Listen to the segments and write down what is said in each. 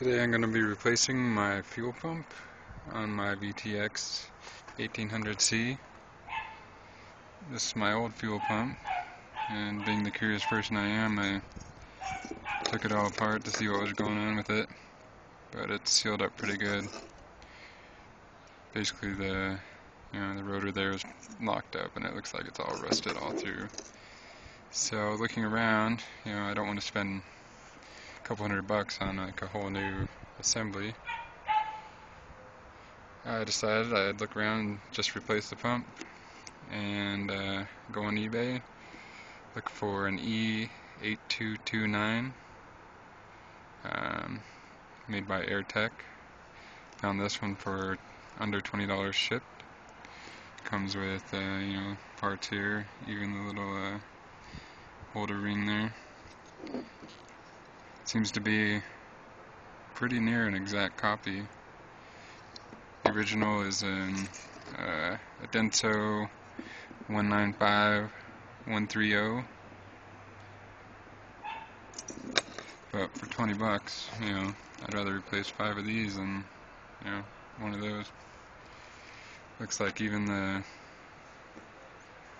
Today I'm going to be replacing my fuel pump on my VTX 1800C. This is my old fuel pump and being the curious person I am I took it all apart to see what was going on with it but it's sealed up pretty good. Basically the you know the rotor there is locked up and it looks like it's all rusted all through. So looking around, you know I don't want to spend couple hundred bucks on like a whole new assembly. I decided I'd look around and just replace the pump and uh, go on eBay, look for an E8229 um, made by Airtex. Found this one for under $20 shipped. Comes with uh, you know parts here, even the little uh, holder ring there. Seems to be pretty near an exact copy. The original is in uh, a Denso 195130. But for 20 bucks, you know, I'd rather replace five of these than, you know, one of those. Looks like even the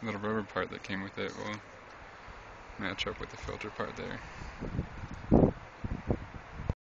little rubber part that came with it will match up with the filter part there.